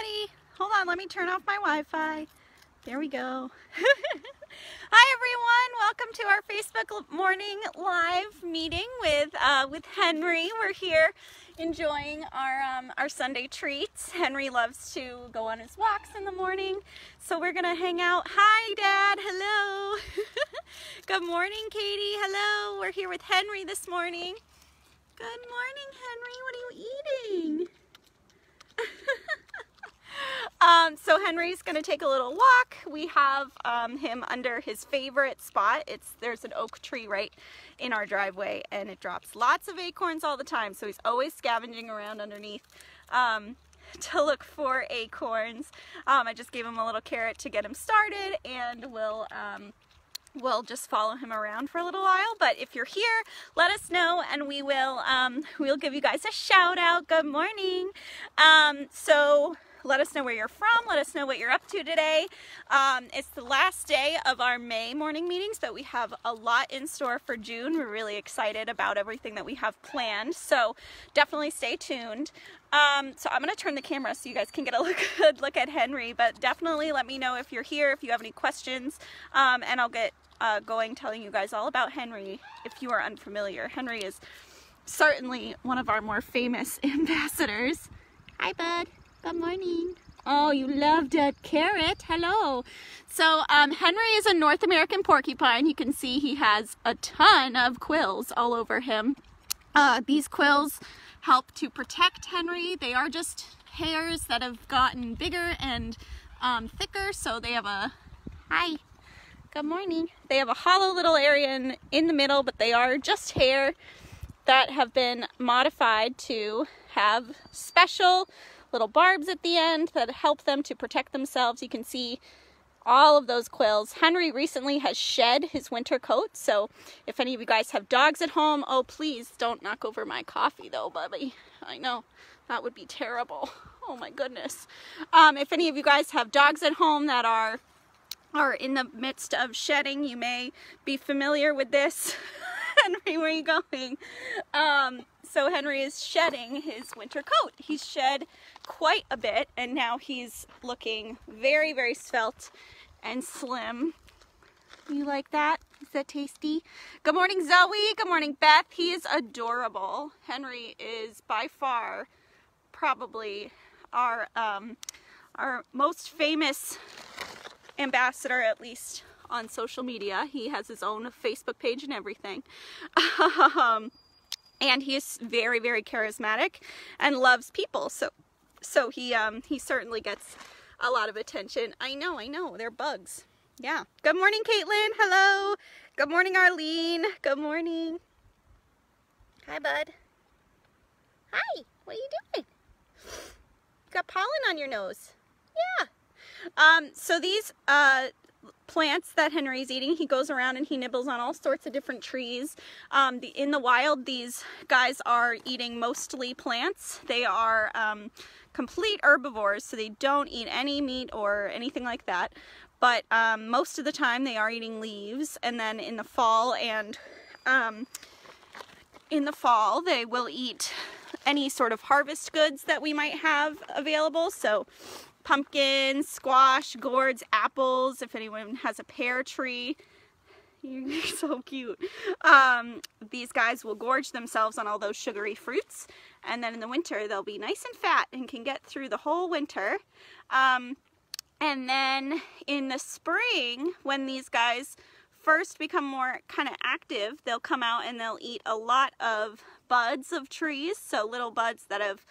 buddy. Hold on, let me turn off my Wi-Fi. There we go. Hi everyone, welcome to our Facebook morning live meeting with uh, with Henry. We're here enjoying our um, our Sunday treats. Henry loves to go on his walks in the morning, so we're gonna hang out. Hi Dad, hello. Good morning Katie, hello. We're here with Henry this morning. Good morning Henry, what are you eating? Um, so Henry's gonna take a little walk. We have um, him under his favorite spot. It's There's an oak tree right in our driveway and it drops lots of acorns all the time. So he's always scavenging around underneath um, to look for acorns. Um, I just gave him a little carrot to get him started and we'll um, we'll just follow him around for a little while. But if you're here, let us know and we will um, we'll give you guys a shout out. Good morning. Um, so let us know where you're from. Let us know what you're up to today. Um, it's the last day of our May morning meetings, but we have a lot in store for June. We're really excited about everything that we have planned. So definitely stay tuned. Um, so I'm going to turn the camera so you guys can get a good look at Henry, but definitely let me know if you're here, if you have any questions, um, and I'll get uh, going telling you guys all about Henry if you are unfamiliar. Henry is certainly one of our more famous ambassadors. Hi, bud. Good morning. Oh, you love that carrot. Hello. So um, Henry is a North American porcupine. You can see he has a ton of quills all over him. Uh, these quills help to protect Henry. They are just hairs that have gotten bigger and um, thicker. So they have a, hi, good morning. They have a hollow little area in, in the middle, but they are just hair that have been modified to have special little barbs at the end that help them to protect themselves. You can see all of those quills. Henry recently has shed his winter coat, so if any of you guys have dogs at home, oh please don't knock over my coffee though, Bubby. I know, that would be terrible. Oh my goodness. Um, if any of you guys have dogs at home that are are in the midst of shedding, you may be familiar with this. Henry, where are you going? Um, so Henry is shedding his winter coat. He's shed quite a bit and now he's looking very, very svelte and slim. You like that? Is that tasty? Good morning, Zoe. Good morning, Beth. He is adorable. Henry is by far probably our um, our most famous ambassador, at least on social media. He has his own Facebook page and everything. um, and he is very, very charismatic and loves people. So, so he, um, he certainly gets a lot of attention. I know, I know, they're bugs. Yeah. Good morning, Caitlin. Hello. Good morning, Arlene. Good morning. Hi, bud. Hi. What are you doing? You got pollen on your nose. Yeah. Um, so these uh, plants that Henry's eating. He goes around and he nibbles on all sorts of different trees. Um, the, in the wild, these guys are eating mostly plants. They are um, complete herbivores, so they don't eat any meat or anything like that. But um, most of the time they are eating leaves, and then in the fall and um, in the fall they will eat any sort of harvest goods that we might have available. So pumpkins, squash, gourds, apples, if anyone has a pear tree. You're so cute. Um, these guys will gorge themselves on all those sugary fruits. And then in the winter, they'll be nice and fat and can get through the whole winter. Um, and then in the spring, when these guys first become more kind of active, they'll come out and they'll eat a lot of buds of trees. So little buds that have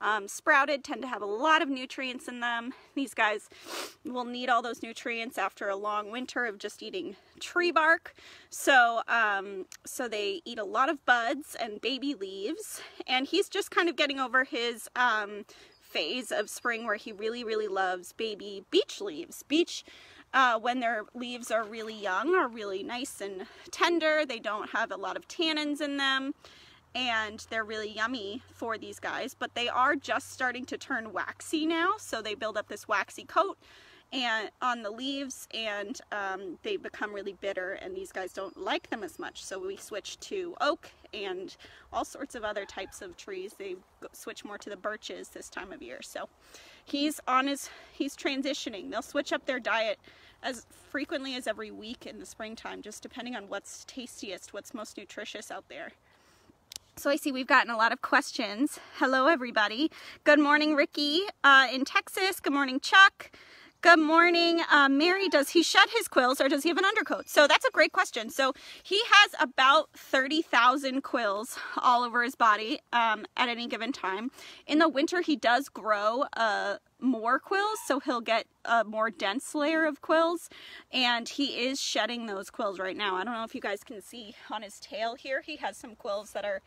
um, sprouted tend to have a lot of nutrients in them. These guys will need all those nutrients after a long winter of just eating tree bark. So, um, so they eat a lot of buds and baby leaves. And he's just kind of getting over his um, phase of spring where he really, really loves baby beech leaves. Beech uh, when their leaves are really young are really nice and tender. They don't have a lot of tannins in them and they're really yummy for these guys, but they are just starting to turn waxy now, so they build up this waxy coat, and on the leaves and um, they become really bitter and these guys don't like them as much. So we switch to oak and all sorts of other types of trees. They switch more to the birches this time of year. So he's on his he's transitioning. They'll switch up their diet as frequently as every week in the springtime just depending on what's tastiest what's most nutritious out there so I see we've gotten a lot of questions. Hello, everybody. Good morning, Ricky uh, in Texas. Good morning, Chuck. Good morning, uh, Mary. Does he shed his quills or does he have an undercoat? So that's a great question. So he has about 30,000 quills all over his body um, at any given time. In the winter, he does grow uh, more quills, so he'll get a more dense layer of quills, and he is shedding those quills right now. I don't know if you guys can see on his tail here, he has some quills that are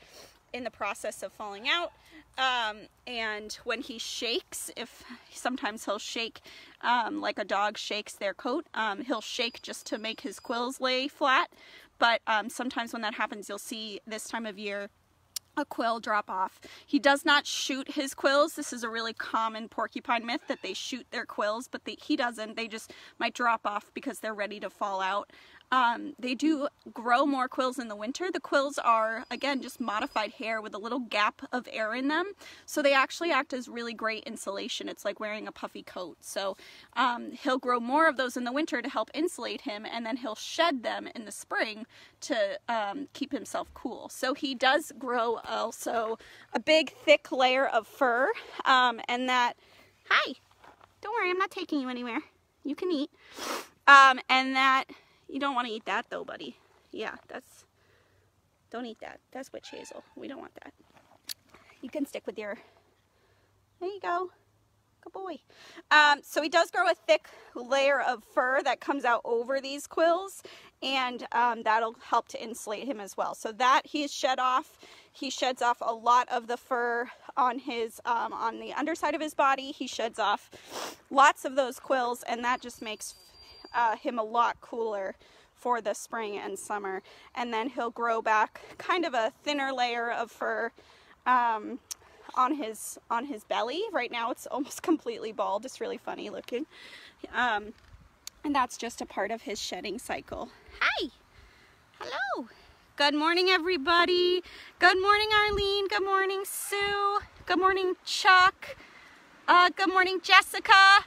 in the process of falling out. Um, and when he shakes, if sometimes he'll shake um, like a dog shakes their coat, um, he'll shake just to make his quills lay flat. But um, sometimes when that happens, you'll see this time of year a quill drop off. He does not shoot his quills. This is a really common porcupine myth that they shoot their quills, but they, he doesn't. They just might drop off because they're ready to fall out. Um, they do grow more quills in the winter. The quills are, again, just modified hair with a little gap of air in them. So they actually act as really great insulation. It's like wearing a puffy coat. So um, he'll grow more of those in the winter to help insulate him, and then he'll shed them in the spring to um, keep himself cool. So he does grow also a big, thick layer of fur, um, and that, hi, don't worry, I'm not taking you anywhere. You can eat. Um, and that you don't want to eat that though, buddy. Yeah, that's, don't eat that. That's witch hazel. We don't want that. You can stick with your, there you go. Good boy. Um, so he does grow a thick layer of fur that comes out over these quills and um, that'll help to insulate him as well. So that he's shed off. He sheds off a lot of the fur on his um, on the underside of his body. He sheds off lots of those quills and that just makes uh, him a lot cooler for the spring and summer. And then he'll grow back kind of a thinner layer of fur um, on his on his belly. Right now it's almost completely bald. It's really funny looking. Um, and that's just a part of his shedding cycle. Hi! Hello! Good morning, everybody. Good morning, Arlene. Good morning, Sue. Good morning, Chuck. Uh, good morning, Jessica.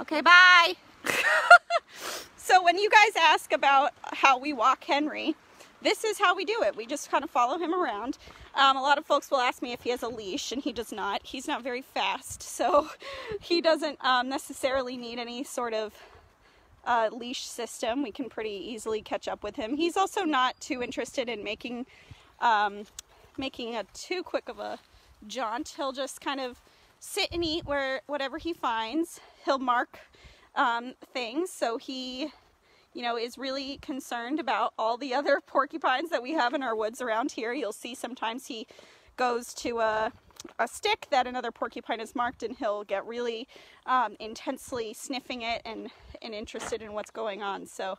Okay, bye. so when you guys ask about how we walk Henry, this is how we do it. We just kind of follow him around. Um, a lot of folks will ask me if he has a leash, and he does not. He's not very fast, so he doesn't um, necessarily need any sort of uh, leash system. We can pretty easily catch up with him. He's also not too interested in making um, making a too quick of a jaunt. He'll just kind of sit and eat where whatever he finds. He'll mark um, things. So he, you know, is really concerned about all the other porcupines that we have in our woods around here. You'll see sometimes he goes to a, a stick that another porcupine has marked and he'll get really um, intensely sniffing it and, and interested in what's going on. So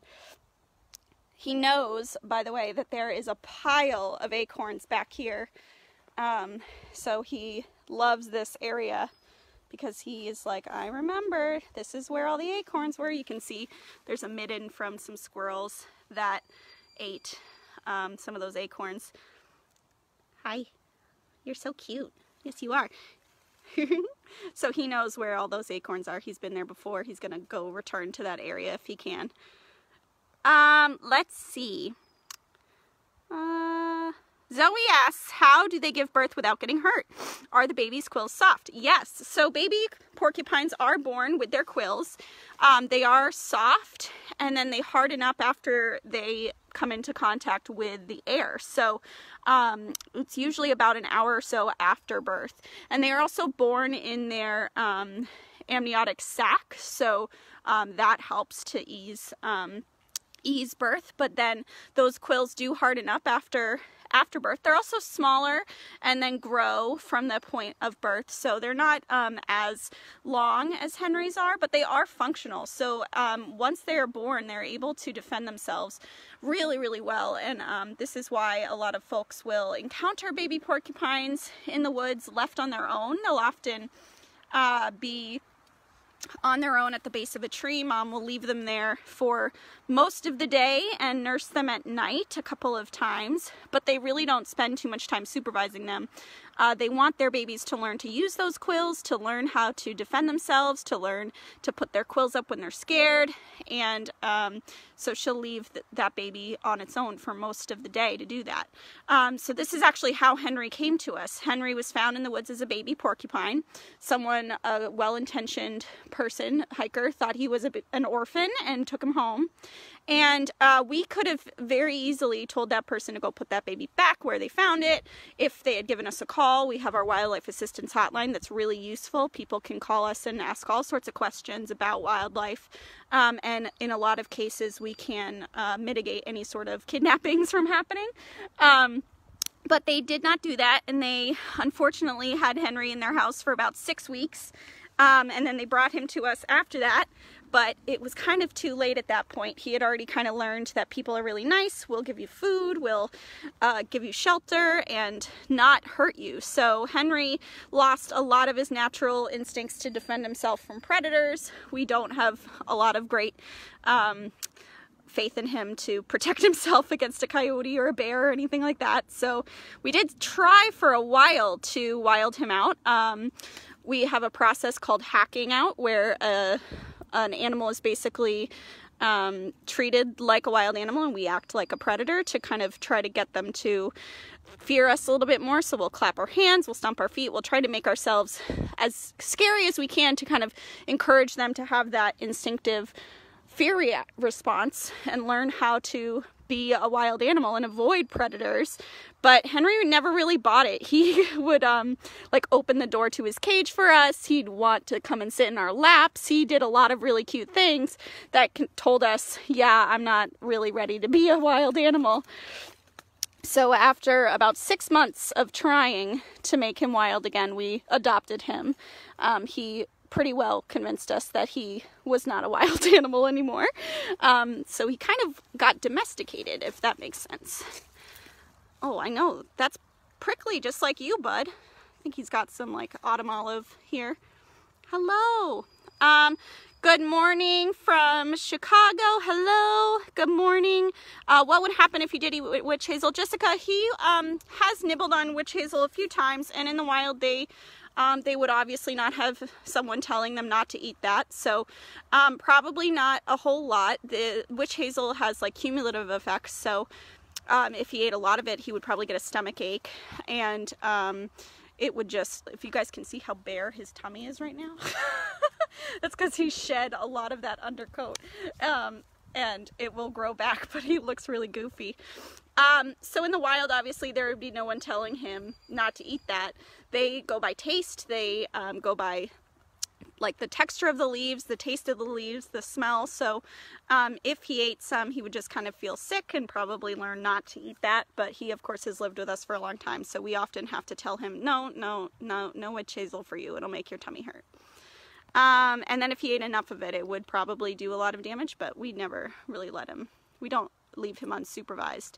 he knows, by the way, that there is a pile of acorns back here. Um, so he loves this area because he is like, I remember this is where all the acorns were. You can see there's a midden from some squirrels that ate um, some of those acorns. Hi, you're so cute. Yes, you are. so he knows where all those acorns are. He's been there before. He's going to go return to that area if he can. Um, let's see. Uh, Zoe asks, how do they give birth without getting hurt? Are the baby's quills soft? Yes. So baby porcupines are born with their quills. Um, they are soft and then they harden up after they come into contact with the air. So um, it's usually about an hour or so after birth. And they are also born in their um, amniotic sac. So um, that helps to ease um, ease birth, but then those quills do harden up after after birth. They're also smaller and then grow from the point of birth. So they're not um, as long as Henry's are, but they are functional. So um, once they are born, they're able to defend themselves really, really well. And um, this is why a lot of folks will encounter baby porcupines in the woods left on their own. They'll often uh, be on their own at the base of a tree. Mom will leave them there for most of the day and nurse them at night a couple of times, but they really don't spend too much time supervising them. Uh, they want their babies to learn to use those quills, to learn how to defend themselves, to learn to put their quills up when they're scared, and um, so she'll leave th that baby on its own for most of the day to do that. Um, so this is actually how Henry came to us. Henry was found in the woods as a baby porcupine. Someone, a well-intentioned person, hiker, thought he was a, an orphan and took him home. And uh, we could have very easily told that person to go put that baby back where they found it. If they had given us a call, we have our wildlife assistance hotline that's really useful. People can call us and ask all sorts of questions about wildlife. Um, and in a lot of cases, we can uh, mitigate any sort of kidnappings from happening. Um, but they did not do that, and they unfortunately had Henry in their house for about six weeks. Um, and then they brought him to us after that but it was kind of too late at that point. He had already kind of learned that people are really nice, will give you food, will uh, give you shelter, and not hurt you. So Henry lost a lot of his natural instincts to defend himself from predators. We don't have a lot of great um, faith in him to protect himself against a coyote or a bear or anything like that. So we did try for a while to wild him out. Um, we have a process called hacking out where a an animal is basically um, treated like a wild animal and we act like a predator to kind of try to get them to fear us a little bit more. So we'll clap our hands, we'll stomp our feet, we'll try to make ourselves as scary as we can to kind of encourage them to have that instinctive fear response and learn how to be a wild animal and avoid predators. But Henry never really bought it. He would um like open the door to his cage for us. He'd want to come and sit in our laps. He did a lot of really cute things that told us, yeah, I'm not really ready to be a wild animal. So after about six months of trying to make him wild again, we adopted him. Um, he pretty well convinced us that he was not a wild animal anymore. Um, so he kind of got domesticated, if that makes sense. Oh, I know. That's prickly, just like you, bud. I think he's got some like autumn olive here. Hello. Um, good morning from Chicago. Hello. Good morning. Uh, what would happen if you did eat witch hazel? Jessica, he um, has nibbled on witch hazel a few times, and in the wild they um, they would obviously not have someone telling them not to eat that. So um, probably not a whole lot. The witch hazel has like cumulative effects. So um, if he ate a lot of it, he would probably get a stomach ache. And um, it would just, if you guys can see how bare his tummy is right now, that's because he shed a lot of that undercoat. Um, and it will grow back, but he looks really goofy. Um, so in the wild, obviously, there would be no one telling him not to eat that. They go by taste, they um, go by like the texture of the leaves, the taste of the leaves, the smell. So um, if he ate some, he would just kind of feel sick and probably learn not to eat that. But he, of course, has lived with us for a long time. So we often have to tell him, no, no, no, no witch hazel for you. It'll make your tummy hurt. Um, and then if he ate enough of it, it would probably do a lot of damage, but we never really let him. We don't leave him unsupervised.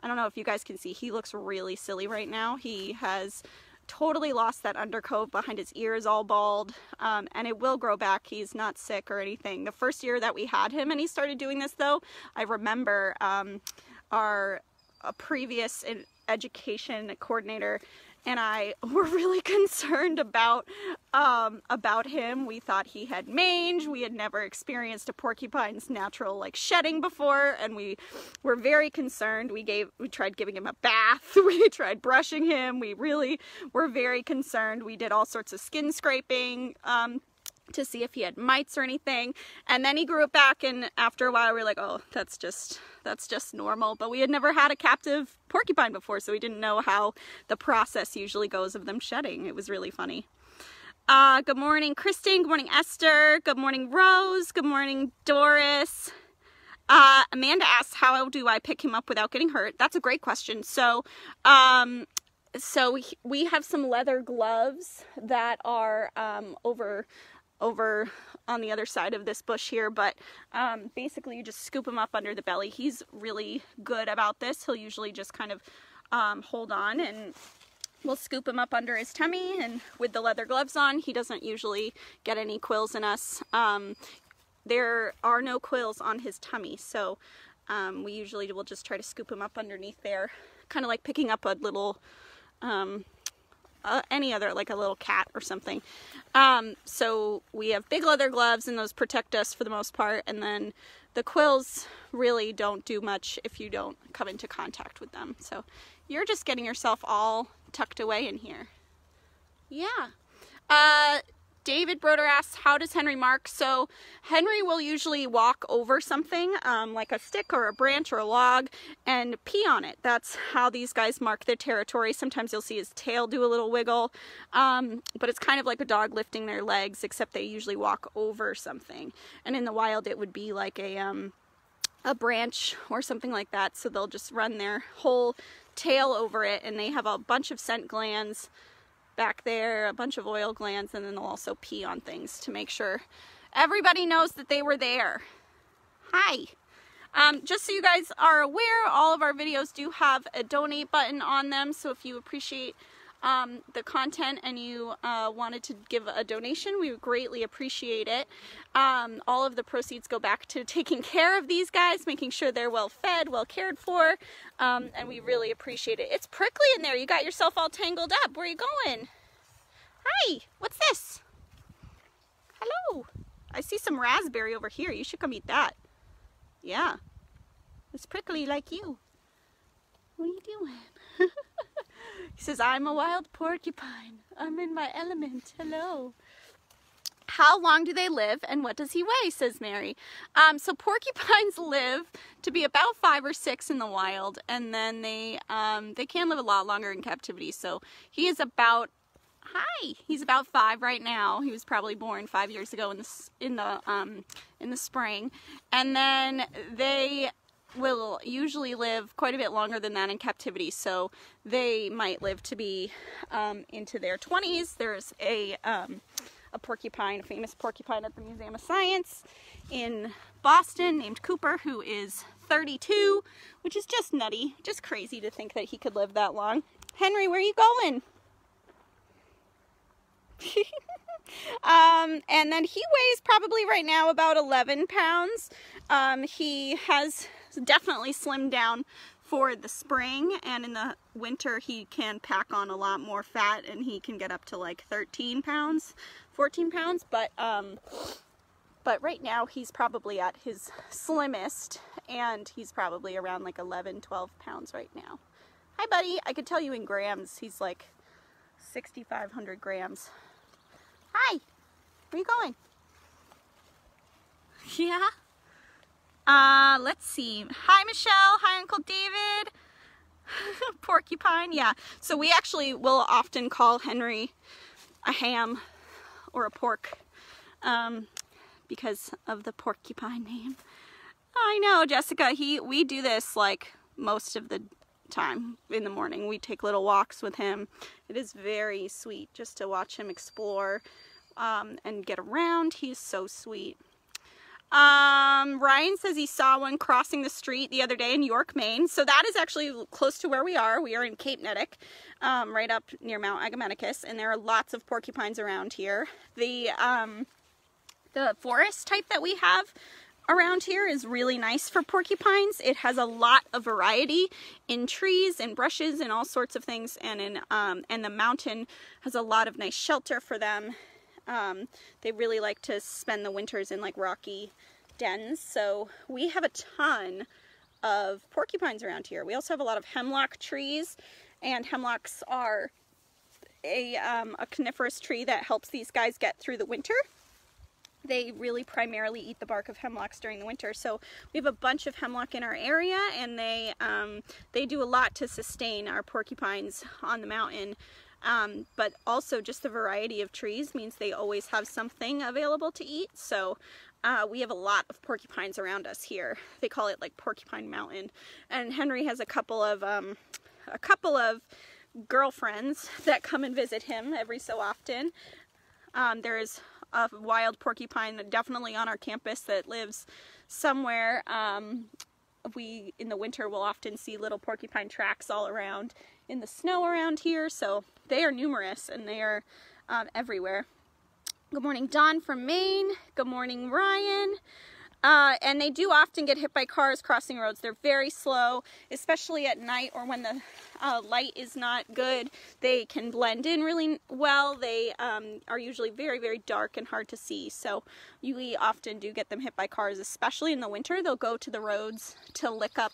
I don't know if you guys can see, he looks really silly right now. He has totally lost that undercoat behind his ears all bald um, and it will grow back. He's not sick or anything. The first year that we had him and he started doing this though I remember um, our previous education coordinator and I were really concerned about um, about him. We thought he had mange. We had never experienced a porcupine's natural like shedding before, and we were very concerned. We gave we tried giving him a bath. We tried brushing him. We really were very concerned. We did all sorts of skin scraping. Um, to see if he had mites or anything. And then he grew it back and after a while we were like, oh, that's just, that's just normal. But we had never had a captive porcupine before, so we didn't know how the process usually goes of them shedding. It was really funny. Uh, good morning, Kristen. Good morning, Esther. Good morning, Rose. Good morning, Doris. Uh, Amanda asks, how do I pick him up without getting hurt? That's a great question. So, um, so we have some leather gloves that are um, over over on the other side of this bush here, but um, basically you just scoop him up under the belly. He's really good about this. He'll usually just kind of um, hold on and we'll scoop him up under his tummy and with the leather gloves on, he doesn't usually get any quills in us. Um, there are no quills on his tummy, so um, we usually will just try to scoop him up underneath there, kind of like picking up a little, um, uh, any other, like a little cat or something. Um, so we have big leather gloves and those protect us for the most part, and then the quills really don't do much if you don't come into contact with them. So you're just getting yourself all tucked away in here. Yeah. Uh, David Broder asks, how does Henry mark? So Henry will usually walk over something, um, like a stick or a branch or a log, and pee on it. That's how these guys mark their territory. Sometimes you'll see his tail do a little wiggle, um, but it's kind of like a dog lifting their legs, except they usually walk over something. And in the wild, it would be like a, um, a branch or something like that. So they'll just run their whole tail over it, and they have a bunch of scent glands back there, a bunch of oil glands, and then they'll also pee on things to make sure everybody knows that they were there. Hi. Um, just so you guys are aware, all of our videos do have a donate button on them, so if you appreciate um, the content and you uh, wanted to give a donation, we would greatly appreciate it. Um, all of the proceeds go back to taking care of these guys, making sure they're well fed, well cared for, um, and we really appreciate it. It's prickly in there. You got yourself all tangled up. Where are you going? Hi, what's this? Hello. I see some raspberry over here. You should come eat that. Yeah. It's prickly like you. What are you doing? He says, I'm a wild porcupine. I'm in my element. Hello. How long do they live and what does he weigh, says Mary. Um, so porcupines live to be about five or six in the wild and then they, um, they can live a lot longer in captivity. So he is about, hi, he's about five right now. He was probably born five years ago in the, in the, um, in the spring. And then they will usually live quite a bit longer than that in captivity. So they might live to be um, into their 20s. There's a, um, a porcupine, a famous porcupine at the Museum of Science in Boston named Cooper who is 32, which is just nutty, just crazy to think that he could live that long. Henry, where are you going? um, and then he weighs probably right now about 11 pounds. Um, he has definitely slimmed down for the spring and in the winter he can pack on a lot more fat and he can get up to like 13 pounds 14 pounds but um but right now he's probably at his slimmest and he's probably around like 11 12 pounds right now. Hi buddy. I could tell you in grams he's like 6,500 grams. Hi. Where you going? Yeah uh, let's see. Hi, Michelle. Hi, Uncle David. Porcupine, yeah. So we actually will often call Henry a ham or a pork um, because of the porcupine name. I know, Jessica. He we do this like most of the time in the morning. We take little walks with him. It is very sweet just to watch him explore um, and get around. He's so sweet. Um, Ryan says he saw one crossing the street the other day in York, Maine. So that is actually close to where we are. We are in Cape Neddick, um, right up near Mount Agamenticus, and there are lots of porcupines around here. The, um, the forest type that we have around here is really nice for porcupines. It has a lot of variety in trees and brushes and all sorts of things, and in um, and the mountain has a lot of nice shelter for them um, they really like to spend the winters in like rocky dens. So we have a ton of porcupines around here. We also have a lot of hemlock trees and hemlocks are a, um, a coniferous tree that helps these guys get through the winter. They really primarily eat the bark of hemlocks during the winter. So we have a bunch of hemlock in our area and they, um, they do a lot to sustain our porcupines on the mountain. Um, but also just the variety of trees means they always have something available to eat. So uh, we have a lot of porcupines around us here. They call it like Porcupine Mountain. And Henry has a couple of, um, a couple of girlfriends that come and visit him every so often. Um, there's a wild porcupine definitely on our campus that lives somewhere. Um, we, in the winter, will often see little porcupine tracks all around in the snow around here. So they are numerous and they are um, everywhere. Good morning, Don from Maine. Good morning, Ryan. Uh, and they do often get hit by cars crossing roads. They're very slow, especially at night or when the uh, light is not good. They can blend in really well. They um, are usually very, very dark and hard to see. So you often do get them hit by cars, especially in the winter. They'll go to the roads to lick up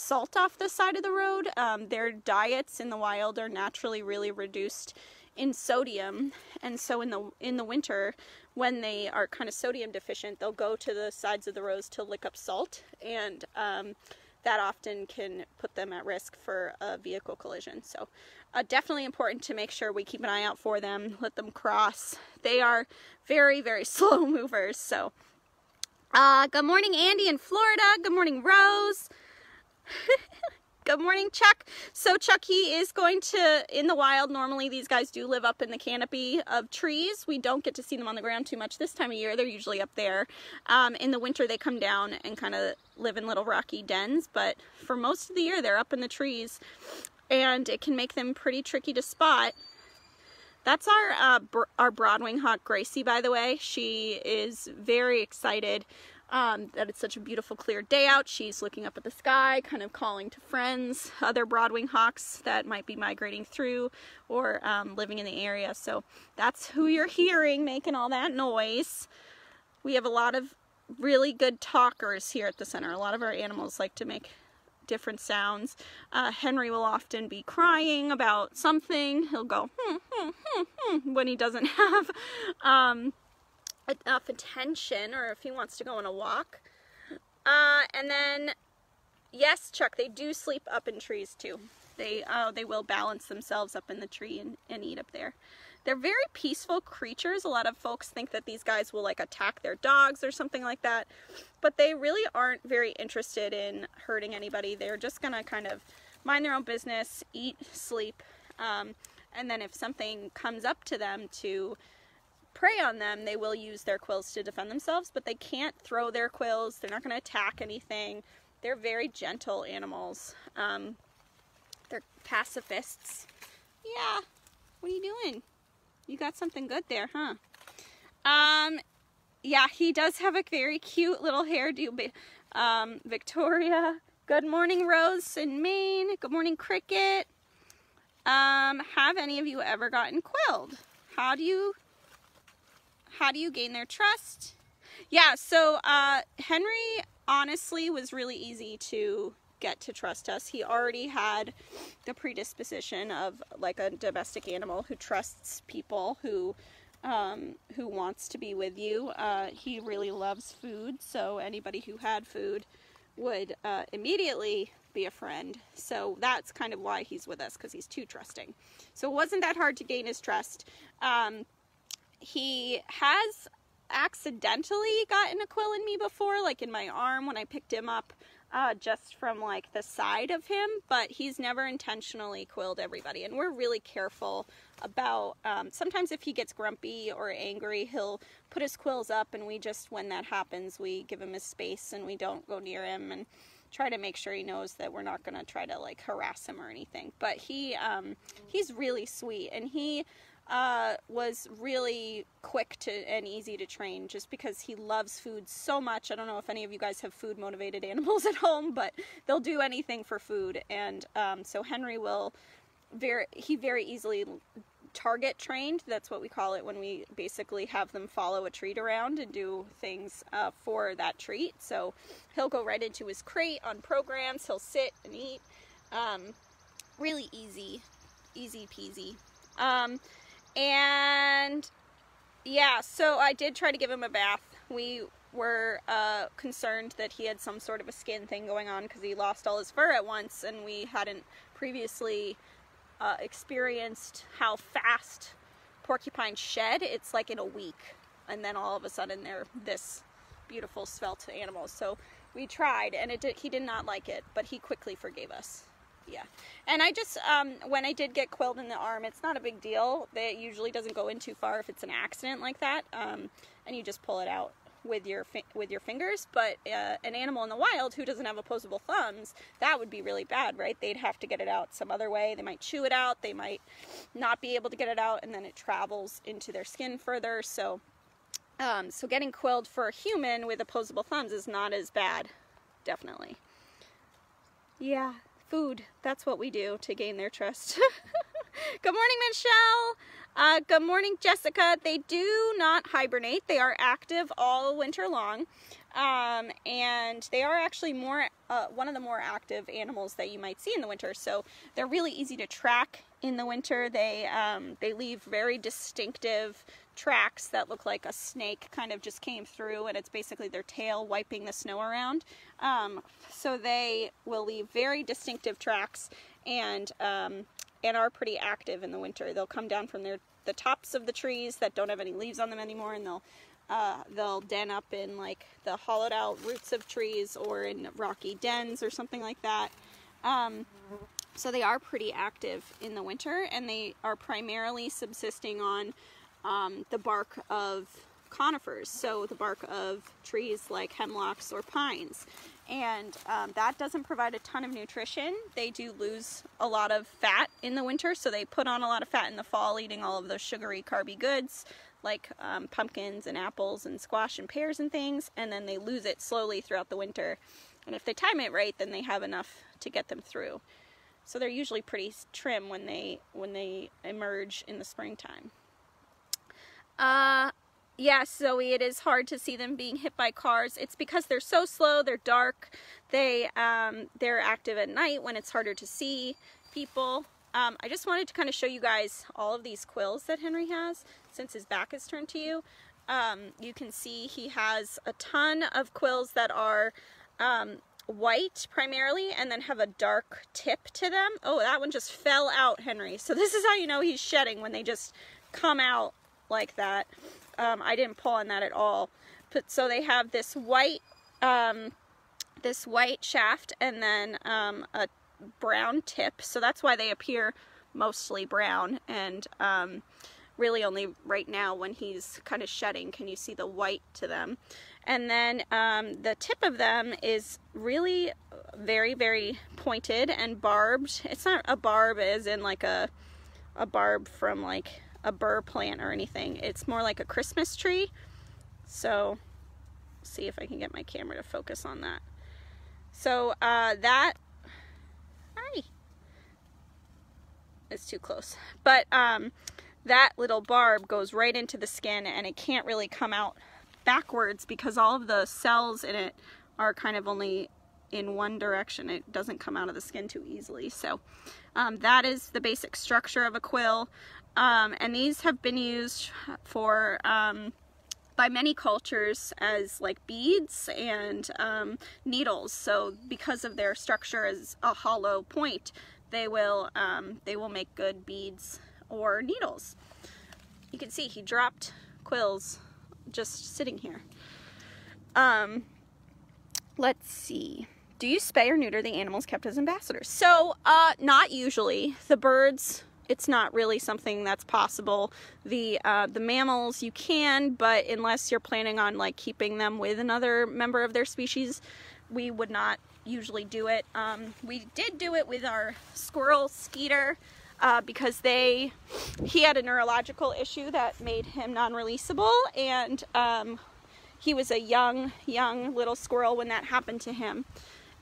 salt off the side of the road. Um, their diets in the wild are naturally really reduced in sodium. And so in the in the winter when they are kind of sodium deficient they'll go to the sides of the roads to lick up salt. And um, that often can put them at risk for a vehicle collision. So uh, definitely important to make sure we keep an eye out for them let them cross. They are very very slow movers. So uh, good morning Andy in Florida. Good morning Rose Good morning, Chuck. So Chucky is going to, in the wild, normally these guys do live up in the canopy of trees. We don't get to see them on the ground too much this time of year. They're usually up there. Um, in the winter, they come down and kind of live in little rocky dens, but for most of the year, they're up in the trees, and it can make them pretty tricky to spot. That's our uh, our broadwing hawk, Gracie, by the way. She is very excited um, that it's such a beautiful clear day out. She's looking up at the sky, kind of calling to friends, other broadwing hawks that might be migrating through or um, living in the area. So that's who you're hearing making all that noise. We have a lot of really good talkers here at the center. A lot of our animals like to make different sounds. Uh, Henry will often be crying about something. He'll go hmm, hmm, hmm, hmm, when he doesn't have um, enough attention or if he wants to go on a walk. Uh, and then, yes, Chuck, they do sleep up in trees too. They, uh, they will balance themselves up in the tree and, and eat up there. They're very peaceful creatures. A lot of folks think that these guys will like attack their dogs or something like that, but they really aren't very interested in hurting anybody. They're just gonna kind of mind their own business, eat, sleep, um, and then if something comes up to them to prey on them, they will use their quills to defend themselves, but they can't throw their quills. They're not going to attack anything. They're very gentle animals. Um, they're pacifists. Yeah. What are you doing? You got something good there, huh? Um, yeah, he does have a very cute little hairdo. Um, Victoria. Good morning, Rose in Maine. Good morning, Cricket. Um, have any of you ever gotten quilled? How do you how do you gain their trust? Yeah, so uh, Henry honestly was really easy to get to trust us. He already had the predisposition of like a domestic animal who trusts people, who um, who wants to be with you. Uh, he really loves food, so anybody who had food would uh, immediately be a friend. So that's kind of why he's with us, because he's too trusting. So it wasn't that hard to gain his trust. Um, he has accidentally gotten a quill in me before, like in my arm when I picked him up uh, just from like the side of him, but he's never intentionally quilled everybody. And we're really careful about, um, sometimes if he gets grumpy or angry, he'll put his quills up and we just, when that happens, we give him his space and we don't go near him and try to make sure he knows that we're not going to try to like harass him or anything. But he, um, he's really sweet and he, uh, was really quick to and easy to train just because he loves food so much. I don't know if any of you guys have food motivated animals at home, but they'll do anything for food. And um, so Henry will very he very easily target trained. That's what we call it when we basically have them follow a treat around and do things uh, for that treat. So he'll go right into his crate on programs. He'll sit and eat. Um, really easy, easy peasy. Um, and yeah, so I did try to give him a bath. We were uh, concerned that he had some sort of a skin thing going on because he lost all his fur at once and we hadn't previously uh, experienced how fast porcupines shed. It's like in a week and then all of a sudden they're this beautiful svelte animals. So we tried and it did, he did not like it, but he quickly forgave us yeah. And I just, um, when I did get quilled in the arm, it's not a big deal. It usually doesn't go in too far if it's an accident like that. Um, and you just pull it out with your with your fingers, but uh, an animal in the wild who doesn't have opposable thumbs, that would be really bad, right? They'd have to get it out some other way. They might chew it out, they might not be able to get it out, and then it travels into their skin further. So, um, so getting quilled for a human with opposable thumbs is not as bad, definitely. Yeah, food. That's what we do to gain their trust. Good morning, Michelle. Uh, good morning, Jessica. They do not hibernate. They are active all winter long. Um, and they are actually more uh, one of the more active animals that you might see in the winter. So they're really easy to track in the winter. They um, they leave very distinctive tracks that look like a snake kind of just came through, and it's basically their tail wiping the snow around. Um, so they will leave very distinctive tracks, and um, and are pretty active in the winter. They'll come down from their the tops of the trees that don't have any leaves on them anymore, and they'll uh, they'll den up in like the hollowed out roots of trees or in rocky dens or something like that. Um, so they are pretty active in the winter, and they are primarily subsisting on um, the bark of conifers, so the bark of trees like hemlocks or pines and um, that doesn't provide a ton of nutrition. They do lose a lot of fat in the winter, so they put on a lot of fat in the fall eating all of those sugary, carby goods like um, pumpkins and apples and squash and pears and things, and then they lose it slowly throughout the winter. And if they time it right, then they have enough to get them through. So they're usually pretty trim when they when they emerge in the springtime. Uh, Yes, Zoe, it is hard to see them being hit by cars. It's because they're so slow, they're dark, they, um, they're active at night when it's harder to see people. Um, I just wanted to kind of show you guys all of these quills that Henry has since his back is turned to you. Um, you can see he has a ton of quills that are um, white primarily and then have a dark tip to them. Oh, that one just fell out, Henry. So this is how you know he's shedding when they just come out like that. Um, I didn't pull on that at all. But so they have this white, um, this white shaft and then um, a brown tip. So that's why they appear mostly brown and um, really only right now when he's kind of shedding can you see the white to them. And then um, the tip of them is really very, very pointed and barbed. It's not a barb as in like a, a barb from like a burr plant or anything. It's more like a Christmas tree. So, see if I can get my camera to focus on that. So, uh, that, hi, it's too close. But, um, that little barb goes right into the skin and it can't really come out backwards because all of the cells in it are kind of only in one direction. It doesn't come out of the skin too easily. So um, that is the basic structure of a quill. Um, and these have been used for um, by many cultures as like beads and um, needles. So because of their structure as a hollow point, they will um, they will make good beads or needles. You can see he dropped quills just sitting here. Um, let's see. Do you spay or neuter the animals kept as ambassadors? So, uh, not usually. The birds it's not really something that's possible. The uh, the mammals you can, but unless you're planning on like keeping them with another member of their species, we would not usually do it. Um, we did do it with our squirrel Skeeter uh, because they he had a neurological issue that made him non-releasable and um, he was a young young little squirrel when that happened to him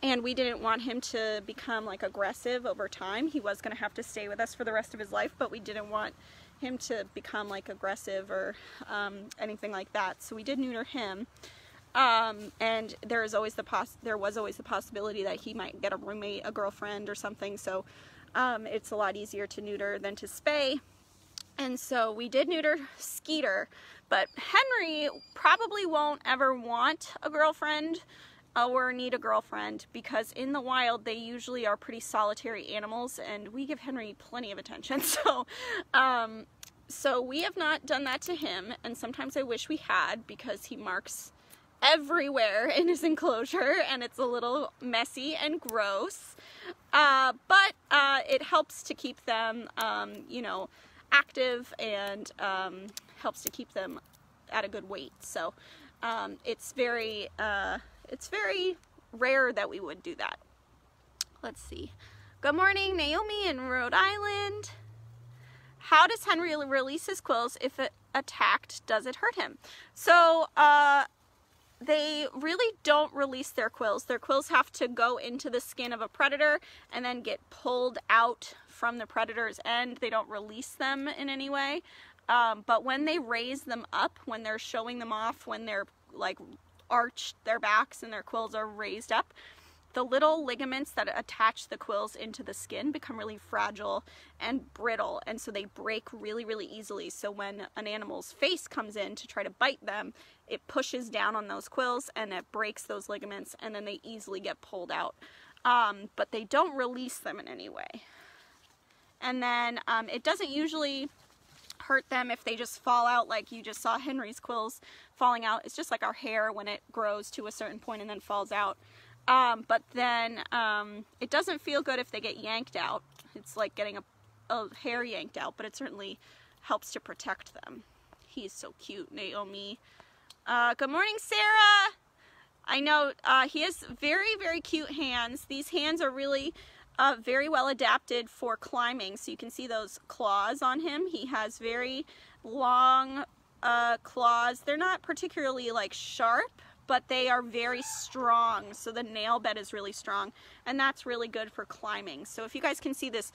and we didn't want him to become like aggressive over time. He was going to have to stay with us for the rest of his life, but we didn't want him to become like aggressive or um, anything like that. So we did neuter him. Um, and there is always the poss there was always the possibility that he might get a roommate, a girlfriend or something. So um, it's a lot easier to neuter than to spay. And so we did neuter Skeeter, but Henry probably won't ever want a girlfriend or need a girlfriend because in the wild they usually are pretty solitary animals and we give Henry plenty of attention so um, so we have not done that to him and sometimes I wish we had because he marks everywhere in his enclosure and it's a little messy and gross uh, but uh, it helps to keep them um, you know active and um, helps to keep them at a good weight so um, it's very, uh, it's very rare that we would do that. Let's see. Good morning, Naomi in Rhode Island. How does Henry release his quills if attacked? Does it hurt him? So, uh, they really don't release their quills. Their quills have to go into the skin of a predator and then get pulled out from the predator's end. They don't release them in any way. Um, but when they raise them up, when they're showing them off, when they're like arched their backs and their quills are raised up, the little ligaments that attach the quills into the skin become really fragile and brittle and so they break really really easily. So when an animal's face comes in to try to bite them it pushes down on those quills and it breaks those ligaments and then they easily get pulled out. Um, but they don't release them in any way. And then um, it doesn't usually hurt them if they just fall out like you just saw Henry's quills falling out. It's just like our hair when it grows to a certain point and then falls out. Um, but then um, it doesn't feel good if they get yanked out. It's like getting a, a hair yanked out, but it certainly helps to protect them. He's so cute, Naomi. Uh, good morning, Sarah. I know uh, he has very, very cute hands. These hands are really uh, very well adapted for climbing. So you can see those claws on him. He has very long uh, claws. They're not particularly like sharp, but they are very strong. So the nail bed is really strong and that's really good for climbing. So if you guys can see this,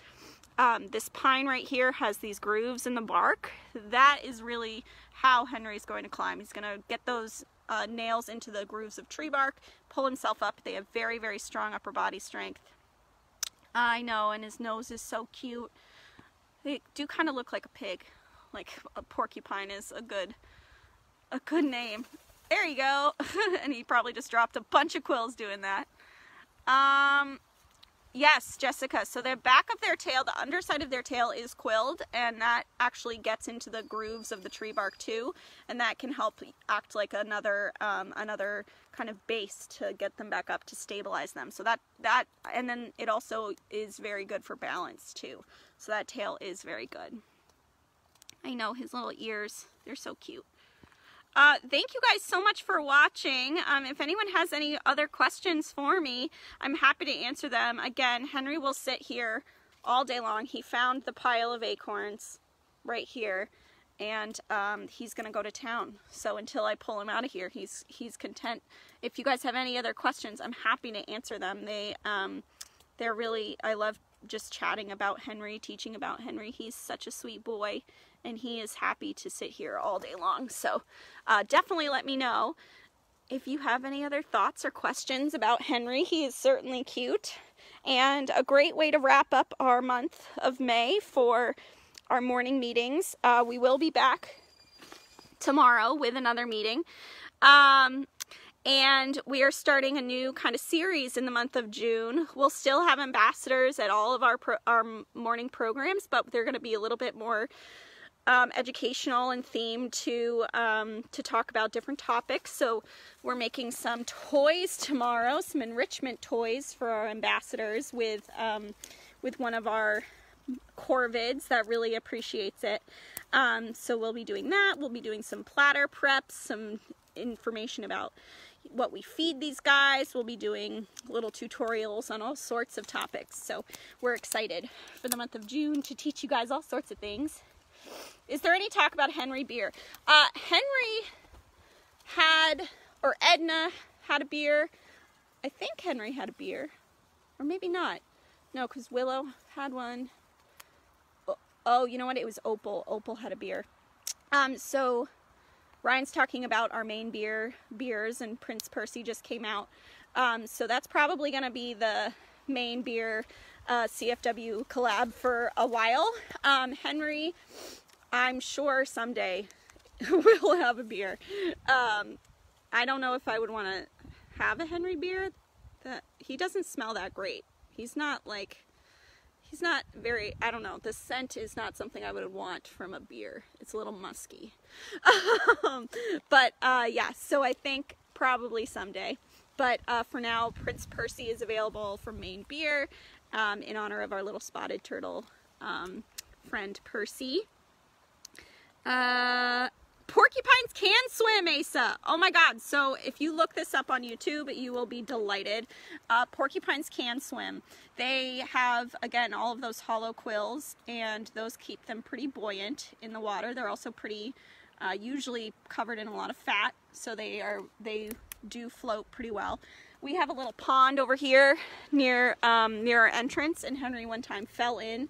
um, this pine right here has these grooves in the bark. That is really how Henry's going to climb. He's going to get those uh, nails into the grooves of tree bark, pull himself up. They have very, very strong upper body strength. I know, and his nose is so cute. They do kind of look like a pig. Like a porcupine is a good, a good name. There you go. and he probably just dropped a bunch of quills doing that. Um, Yes, Jessica. So the back of their tail, the underside of their tail is quilled and that actually gets into the grooves of the tree bark too. And that can help act like another um, another kind of base to get them back up to stabilize them. So that, that, and then it also is very good for balance too. So that tail is very good. I know his little ears, they're so cute. Uh, thank you guys so much for watching. Um, if anyone has any other questions for me, I'm happy to answer them. Again, Henry will sit here all day long. He found the pile of acorns right here and um, he's gonna go to town. So until I pull him out of here, he's he's content. If you guys have any other questions, I'm happy to answer them. They um, they're really I love just chatting about Henry, teaching about Henry. He's such a sweet boy and he is happy to sit here all day long. So uh, definitely let me know if you have any other thoughts or questions about Henry. He is certainly cute and a great way to wrap up our month of May for our morning meetings. Uh, we will be back tomorrow with another meeting. Um, and we are starting a new kind of series in the month of June. We'll still have ambassadors at all of our pro our morning programs, but they're going to be a little bit more um, educational and themed to um, to talk about different topics. So we're making some toys tomorrow, some enrichment toys for our ambassadors with um, with one of our corvids that really appreciates it. Um, so we'll be doing that. We'll be doing some platter preps, some information about what we feed these guys. We'll be doing little tutorials on all sorts of topics. So we're excited for the month of June to teach you guys all sorts of things. Is there any talk about Henry beer? Uh, Henry had, or Edna had a beer. I think Henry had a beer. Or maybe not. No, because Willow had one. Oh, oh, you know what? It was Opal. Opal had a beer. Um, so Ryan's talking about our Maine Beer beers, and Prince Percy just came out. Um, so that's probably going to be the Maine Beer uh, CFW collab for a while. Um, Henry I'm sure someday we'll have a beer. Um, I don't know if I would want to have a Henry beer. That he doesn't smell that great. He's not like he's not very I don't know. The scent is not something I would want from a beer. It's a little musky. um, but uh, yeah, so I think probably someday. But uh, for now, Prince Percy is available from Maine Beer um, in honor of our little spotted turtle um, friend Percy. Uh, porcupines can swim, Asa. Oh my God. So if you look this up on YouTube, you will be delighted. Uh, porcupines can swim. They have, again, all of those hollow quills and those keep them pretty buoyant in the water. They're also pretty, uh, usually covered in a lot of fat. So they are, they do float pretty well. We have a little pond over here near, um, near our entrance and Henry one time fell in.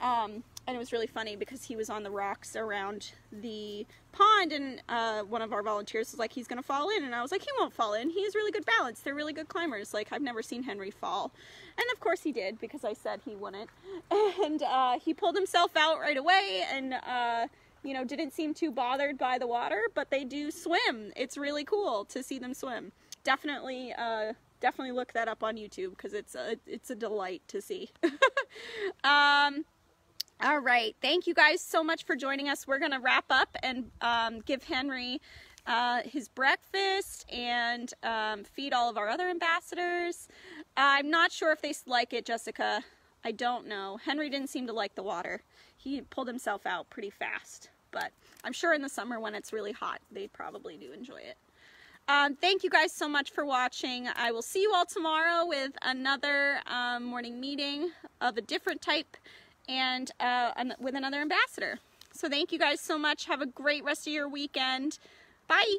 Um, and it was really funny because he was on the rocks around the pond and uh, one of our volunteers was like he's gonna fall in and I was like he won't fall in. He has really good balance. They're really good climbers. Like I've never seen Henry fall. And of course he did because I said he wouldn't. And uh, he pulled himself out right away and uh, you know didn't seem too bothered by the water but they do swim. It's really cool to see them swim. Definitely uh, definitely look that up on YouTube because it's a it's a delight to see. Um, all right. Thank you guys so much for joining us. We're going to wrap up and um, give Henry uh, his breakfast and um, feed all of our other ambassadors. I'm not sure if they like it, Jessica. I don't know. Henry didn't seem to like the water. He pulled himself out pretty fast. But I'm sure in the summer when it's really hot, they probably do enjoy it. Um, thank you guys so much for watching. I will see you all tomorrow with another um, morning meeting of a different type and uh, with another ambassador. So thank you guys so much. Have a great rest of your weekend. Bye.